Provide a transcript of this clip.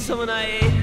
しそ